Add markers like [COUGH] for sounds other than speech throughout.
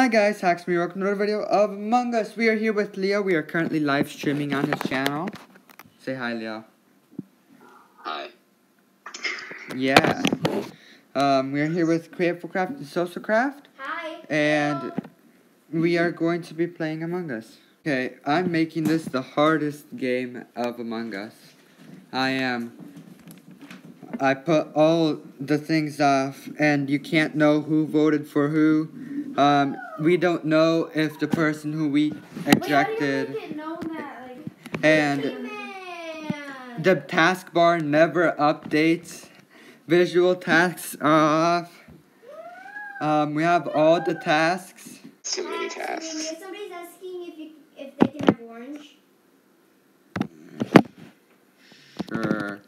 Hi guys, Hacksme, welcome to another video of Among Us. We are here with Leo. We are currently live streaming on his channel. Say hi, Leo. Hi. Yeah. Um, we are here with Creativecraft and Sosocraft, Hi. and we are going to be playing Among Us. Okay, I'm making this the hardest game of Among Us. I am. I put all the things off, and you can't know who voted for who. Um, we don't know if the person who we ejected Wait, how do you make it known that, like, and man. the taskbar never updates. Visual tasks are off. Um, we have all the tasks. Too many Max, tasks. If somebody's asking if you if they can have orange, Sure.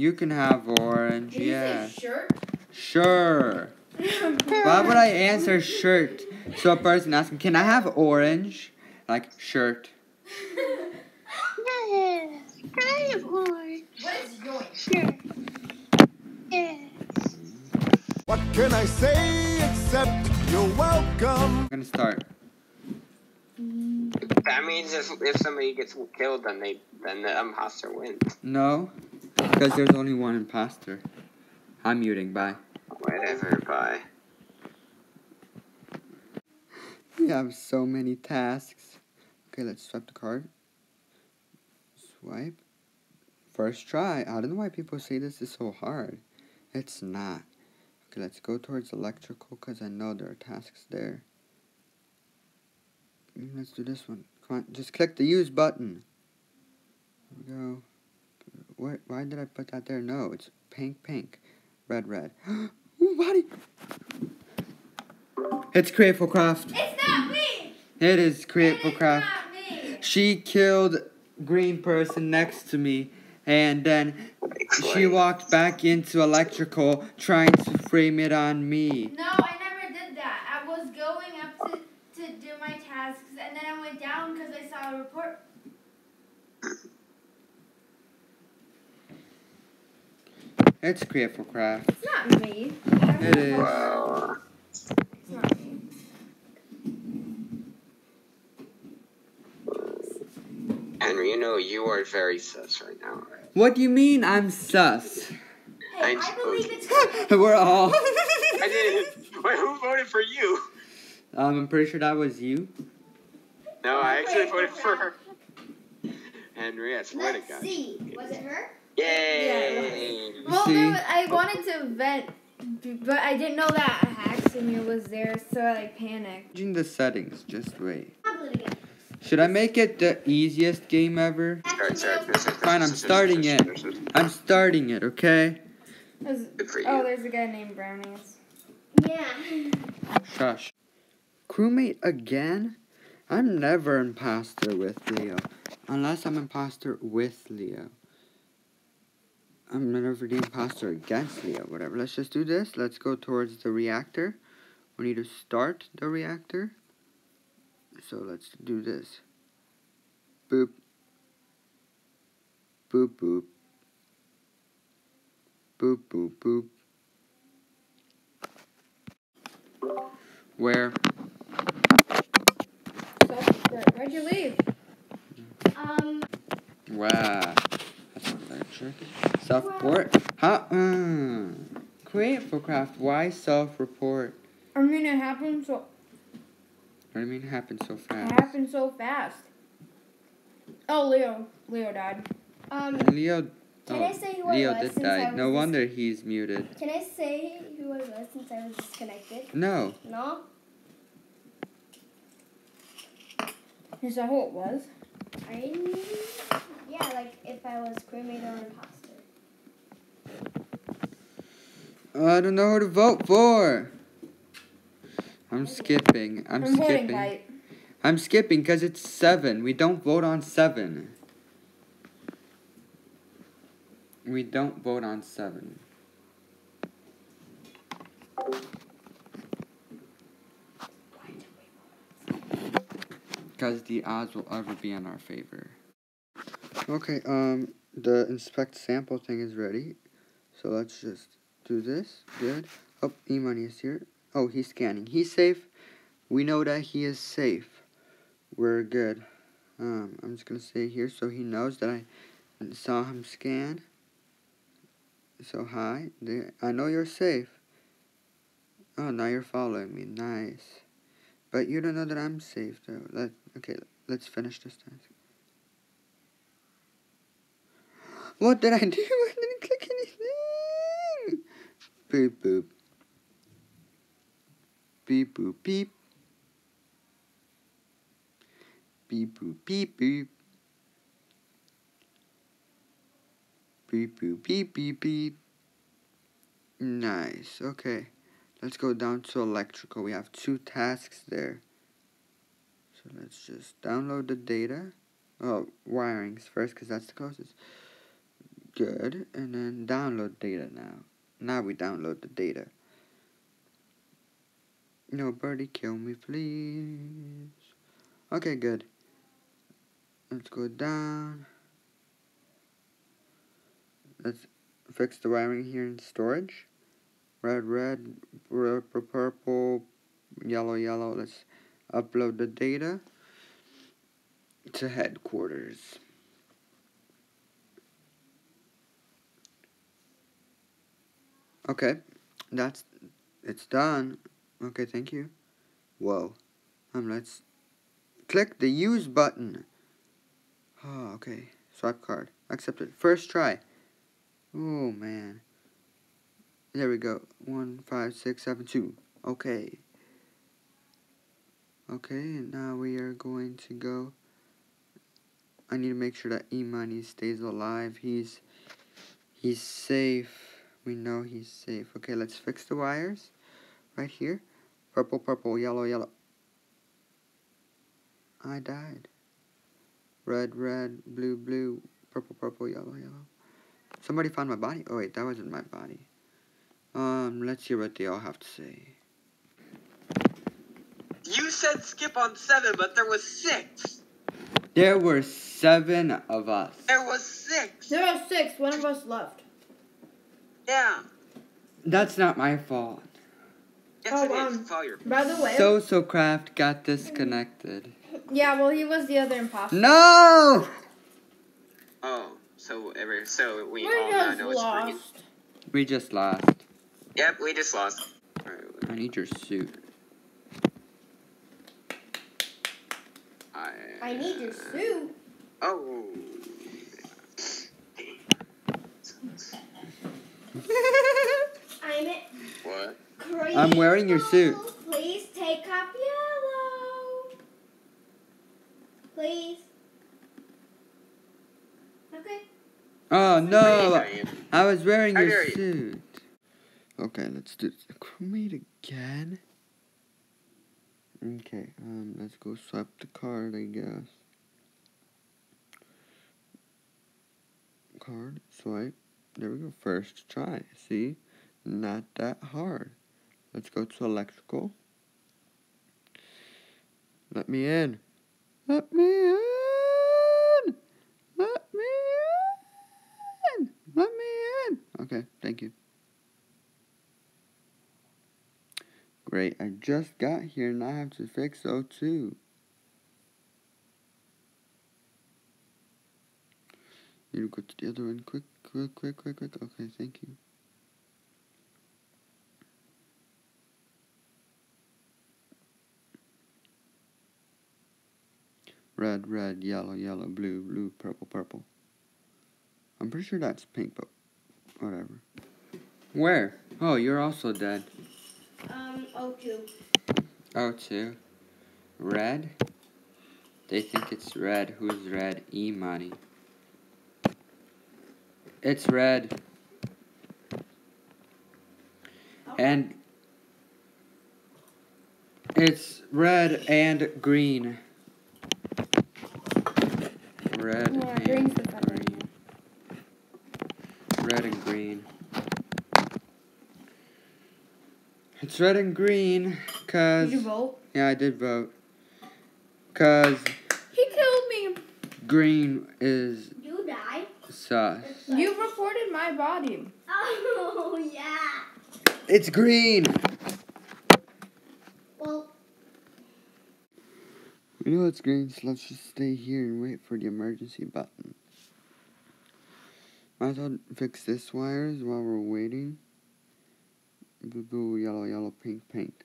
You can have orange, did yeah. you say shirt? Sure. Why would I answer shirt? So a person asking, can I have orange? Like, shirt. Yes, I have orange. what is yours? Sure. Yes. What can I say except you're welcome? I'm gonna start. That means if, if somebody gets killed, then they then the um, imposter wins. No, because there's only one imposter. I'm muting, bye. Whatever. Bye. We have so many tasks. Okay, let's swipe the card. Swipe. First try. I don't know why people say this is so hard. It's not. Okay, let's go towards electrical because I know there are tasks there. Mm, Let's do this one. Come on, just click the use button. Here we go. What, why did I put that there? No, it's pink, pink. Red, red. [GASPS] Ooh, body! It's Creativecraft. It's not me. It is It Creativecraft. is not me. She killed green person next to me, and then she walked back into electrical, trying to frame it on me. No, I never did that. I was going up to to do my tasks, and then I went down because I saw a report. It's Creativecraft. It's not me. It is. It's not me. Henry, you know you are very sus right now, right? What do you mean I'm sus? Hey, I I, suppose- believe it's. [LAUGHS] We're all. [LAUGHS] I didn't. Wait, [LAUGHS] who voted for you? Um, I'm pretty sure that was you. No, I actually voted for her. Henry, I swear to Let's God. see. Was it her? Yay! Well, See? no, I wanted to vent, but I didn't know that Haxamir was there, so I like panicked. Changing the settings. Just wait. Should I make it the easiest game ever? Fine, I'm starting it. I'm starting it, okay? There's- Good for oh, you. oh, there's a guy named Brownies. Yeah. Shush. Crewmate again? I'm never imposter with Leo. Unless I'm imposter with Leo. I'm never the imposter against Leo. Whatever. Let's just do this. Let's go towards the reactor. We need to start the reactor. So let's do this. Boop. Boop boop. Boop boop boop. Where? So, where, where'd you leave? Um, Wow. Self-report? Huh? Uh, Creativecraft, why self-report? I mean, it happened so. What do you mean it happened so It fast? happened so fast. Oh, Leo. Leo died. Um, Leo, Can oh, I say who I was did die. No wonder he's muted. can I say who I was since I was disconnected? No. No? Is that who it was? I yeah, like if I was crewmate or imposter. Uh, I don't know who to vote for. I'm skipping. I'm, I'm skipping. I'm skipping because it's seven. We don't vote on seven. We don't vote on seven. Because the odds will ever be in our favor. Okay, um, the inspect sample thing is ready. So let's just do this. Good. Oh, E-money is here. Oh, he's scanning. He's safe. We know that he is safe. We're good. Um, I'm just gonna stay here so he knows that I saw him scan. So hi. I know you're safe. Oh, now you're following me. Nice. But you don't know that I'm safe though. Let okay. Let's finish this task. What did I do? [LAUGHS] I didn't click anything. Beep boop. Beep boop beep. Beep boop beep beep. Beep boop beep beep beep. Nice. Okay. Let's go down to electrical. We have two tasks there. So let's just download the data. Oh, wirings first because that's the closest. Good. And then download data now. Now we download the data. Nobody kill me, please. Okay, good. Let's go down. Let's fix the wiring here in storage. Red, red, purple, purple, yellow, yellow. Let's upload the data to headquarters. Okay, that's it's done. Okay, thank you. Whoa. Um, let's click the use button. Oh, okay. Swipe card. Accepted. First try. Oh man. There we go. One, five, six, seven, two. Okay. Okay, now we are going to go. I need to make sure that E-Money stays alive. He's he's safe. We know he's safe. Okay, let's fix the wires. Right here. Purple, purple, yellow, yellow. I died. Red, red, blue, blue, purple, purple, yellow, yellow. Somebody found my body. Oh wait, that wasn't my body. Um, let's hear what they all have to say. You said skip on seven, but there was six. There were seven of us. There was six. There are six. One of us left. Yeah. That's not my fault. Yes, Oh, it is. um, It's all By the way. Sosocraft got disconnected. yeah, well, he was the other imposter. No! Oh, so ever so we We're all now just know it's green. lost. We just lost. Yep, we just lost. Alright, I need your suit. I, I need your suit. Oh. I'm it. What? Green I'm wearing your suit. Please take up yellow. Please. Okay. Oh no! I was wearing How your dare you. suit. Okay, let's do the crewmate again. Okay, um, let's go swipe the card, I guess. Card, swipe. There we go. First try. See? Not that hard. Let's go to electrical. Let me in. Let me in. Let me in. Let me in. Okay, thank you. Great, I just got here and I have to fix O2. Need to go to the other one quick, quick, quick, quick, quick. Okay, thank you. Red, red, yellow, yellow, blue, blue, purple, purple. I'm pretty sure that's pink, but whatever. Where? Oh, you're also dead. Um, O2. O2. Red? They think it's red. Who's red? E money. It's red. And it's red and green. Red Yeah, and green's the better. green. Red and green. It's red and green, cause Did you vote? yeah, I did vote. Cause He killed me. green is You died? sus. You reported my body. Oh, yeah. It's green. Well, We know it's green, so let's just stay here and wait for the emergency button. Might as well fix this wires while we're waiting. Blue, blue, yellow, yellow, pink, pink.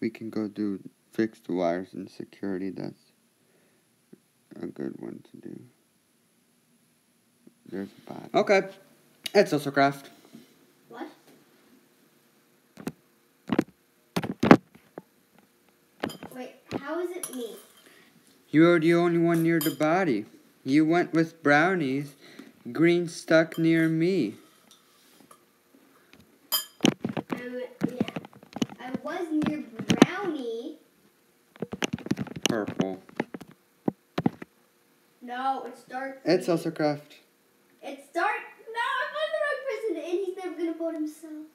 We can go do fix the wires and security. That's a good one to do. There's a bot. Okay, it's also craft. What? Wait, how is it me? You are the only one near the body. You went with brownies. Green stuck near me. I w- yeah. I was near Brownie. Purple. No, it's dark. It's green. also craft. It's dark. No, I found the right person, and he's never gonna vote himself.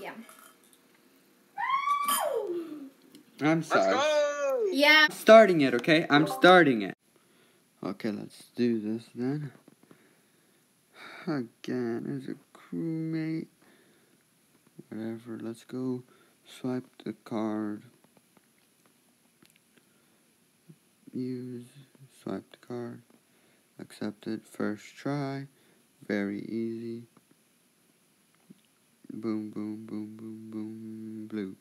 Yeah. I'm Let's sorry. go! Yeah. I'm starting it, okay? I'm starting it. Okay, let's do this then. Again, as a crewmate. Whatever, let's go swipe the card. Use, swipe the card. Accepted, first try. Very easy. Boom, boom, boom, boom, boom, blue.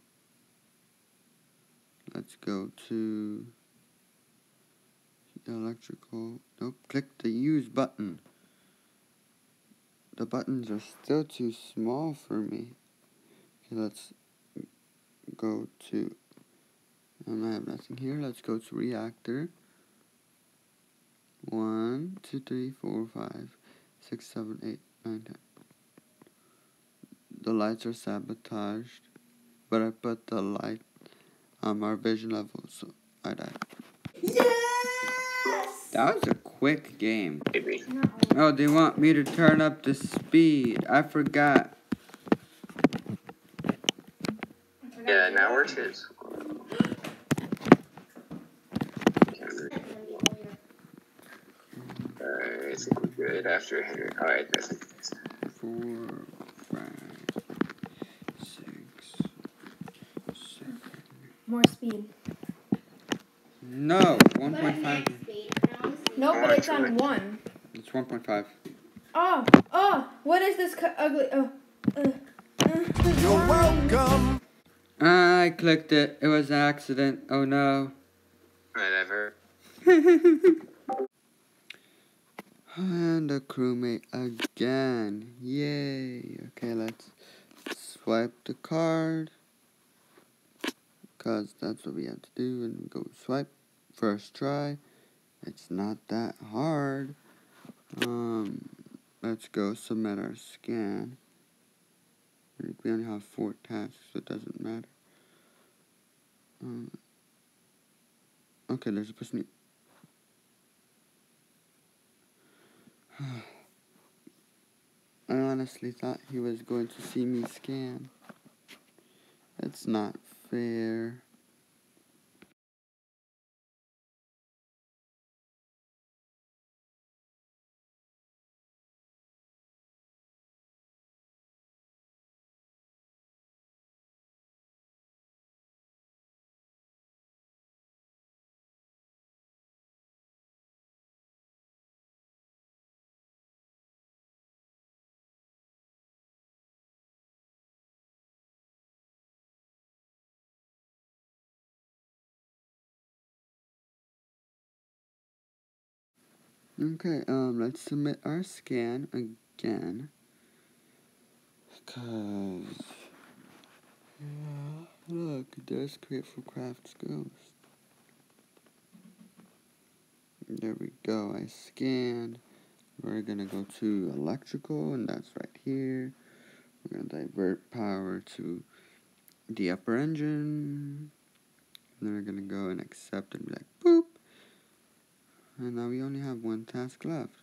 Let's go to electrical. Nope, click the use button. The buttons are still too small for me. Okay, let's go to. Um, I have nothing here. Let's go to reactor. One, two, three, four, five, six, seven, eight, nine, ten. The lights are sabotaged, but I put the light um our vision level, so I died. Yes. That was a quick game. Maybe. No. Oh, they want me to turn up the speed. I forgot. Yeah, now we're two. Alright, I think we're good after Henry. Alright, I think it's Four, five, six, seven. More speed. No, one point five. No, but it's on one. It's one point five. Oh, oh, what is this ugly? Oh, uh, uh, You're welcome. I clicked it. It was an accident. Oh no. whatever. [LAUGHS] and a crewmate again. Yay. Okay, let's swipe the card. Because that's what we have to do. And go swipe. First try. It's not that hard. Um, let's go submit our scan. We only have four tasks, so it doesn't matter. Um, okay, there's a person. [SIGHS] I honestly thought he was going to see me scan. That's not fair. Okay, um, let's submit our scan again. Cause, yeah, look, there's Grateful Crafts Ghost. There we go, I scanned. We're gonna go to electrical, and that's right here. We're gonna divert power to the upper engine. And then we're gonna go and accept and be like. And now we only have one task left.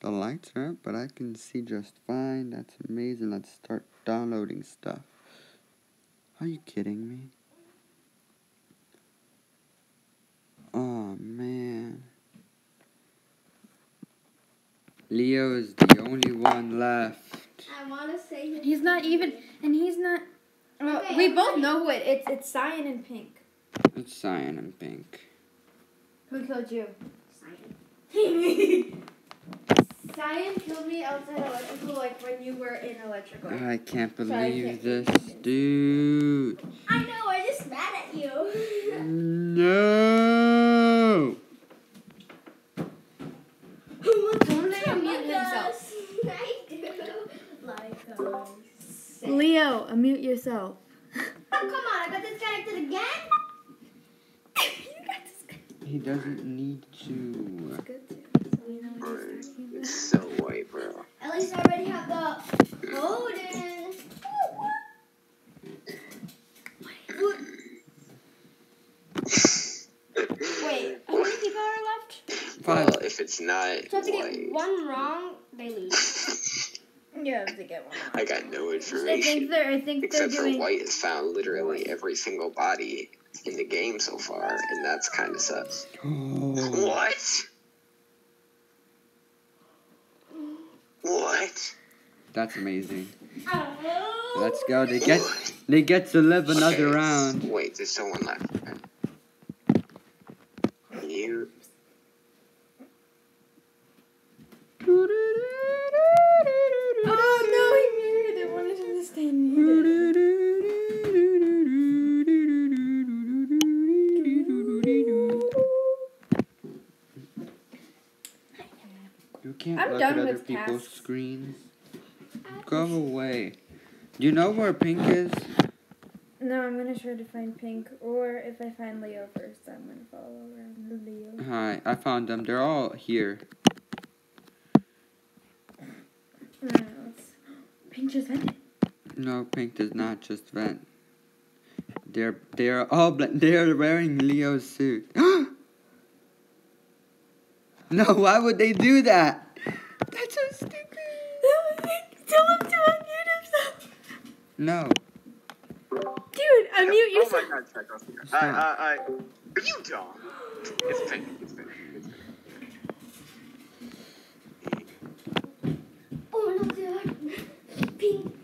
The lights are up, but I can see just fine. That's amazing. Let's start downloading stuff. Are you kidding me? Oh man. Leo is the only one left. I want to say He's not even, and he's not. Well, Okay, we I'm both ready. know who it. It's it's cyan and pink. It's cyan and pink. Who killed you? [LAUGHS] Cyan killed me outside electrical, like when you were in electrical. I can't believe can't this, dude. I know, I'm just mad at you. No. Don't let him mute himself. [LAUGHS] I do. Like, uh, Leo, unmute yourself. oh, come on, I got disconnected again? [LAUGHS] you got this. He doesn't need to. Good too. So we know Bro, he's talking about. It's so white, bro. At least I already have the code in. Wait, how many people are left? Five. Well, if it's not So if they white, [LAUGHS] get one wrong, they lose. Yeah, if they get one. I got no information. I think information. they're. I think they're Except for white has found literally every single body in the game so far, and that's kind of sus. [GASPS] Oh. What? What? That's amazing. Let's go. They get they get to live another Okay, round. Wait, there's someone left. You. Oh no, he muted it. Wanted him to stay muted. You can't I'm look done at other with people's tasks. screens. Go away. Do you know where Pink is? No, I'm gonna try to find Pink, or if I find Leo first, I'm gonna follow around Leo. Hi, I found them. They're all here. No, Pink just vented. No, Pink does not just vent. They're they're all they're wearing Leo's suit. [GASPS] no, why would they do that? That's so stupid. Tell him to unmute himself. No. Dude, unmute Oh yourself. my god, check off here. I, I, I. Are you dumb? It's pink. It's pink. It's pink. Oh no, they're pink.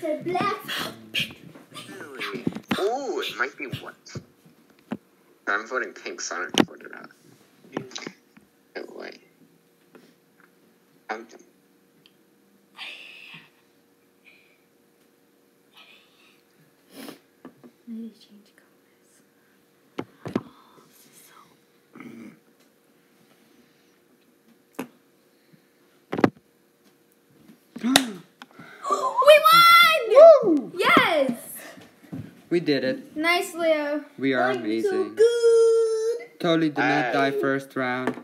They're black. Really? Ooh, it might be white. I'm voting pink, so I don't have to vote it out. No way. I'm. I need to change colors. Oh, [GASPS] so. we won! Yes! We did it. Nice, Leo. We are I'm so amazing. good. Totally did not die first round.